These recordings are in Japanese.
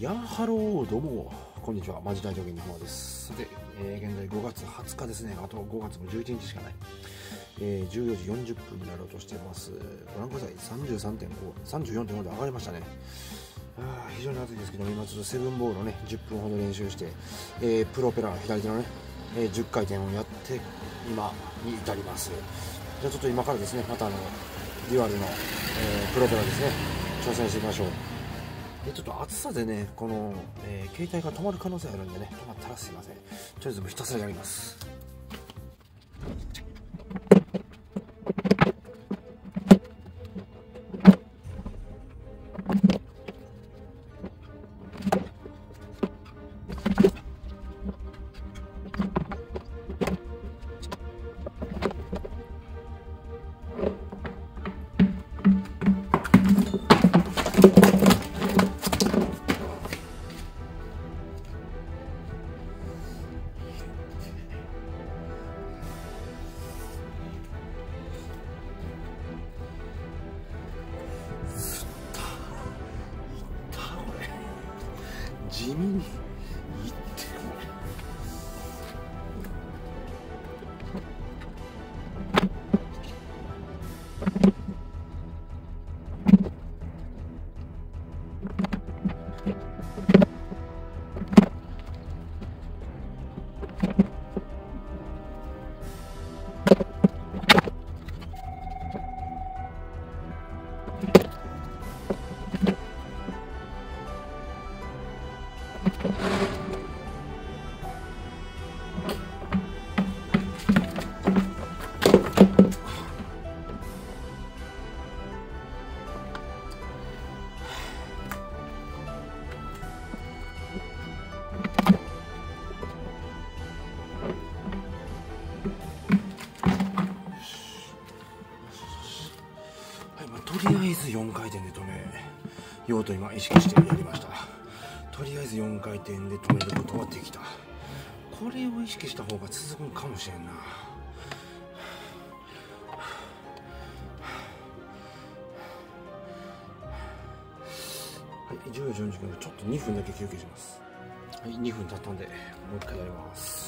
やハローどうもこんにちは。マジ大道芸人HAMARです。さて、えー、現在5月20日ですね。あと5月も11日しかない、えー、14時40分になろうとしています。ご覧ください。33.5 34.5で上がりましたね。あ非常に暑いですけど今ちょっとセブンボールをね10分ほど練習して、えー、プロペラ左手のね、えー、10回転をやって今に至ります。じゃあちょっと今からですねまたあのデュアルの、えー、プロペラですね挑戦していきましょう。ちょっと暑さでねこの、えー、携帯が止まる可能性あるんでね止まったらすいません。とりあえずひたすらやります。Jimmy とりあえず4回転で止めようと今意識してやりました。とりあえず4回転で止めることはできた。これを意識した方が続くかもしれんな。はい14時40分ちょっと2分だけ休憩します。はい2分経ったんでもう一回やります。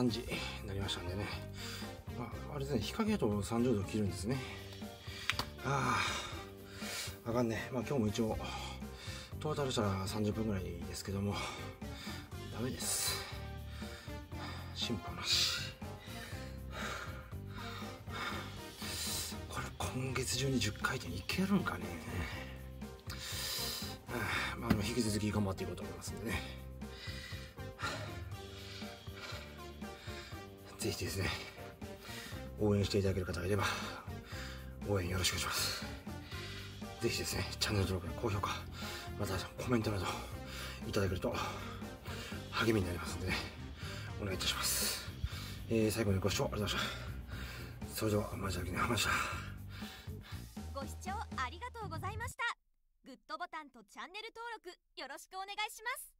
3時になりましたんでね、まあ、あれですね日陰と30度切るんですね。あああかんねまあ今日も一応トータルしたら30分ぐらいですけども。ダメです。進歩なし。今月中に10回転いけるんかね、はあ、まあ、引き続き頑張っていこうと思いますんでね、はあ、ぜひですね応援していただける方がいれば応援よろしくお願いします。ぜひですねチャンネル登録や高評価またコメントなどいただけると励みになりますんでね。お願いいたします、えー、最後までご視聴ありがとうございました。それでは、マジできね、話した。ご視聴ありがとうございました。グッドボタンとチャンネル登録よろしくお願いします。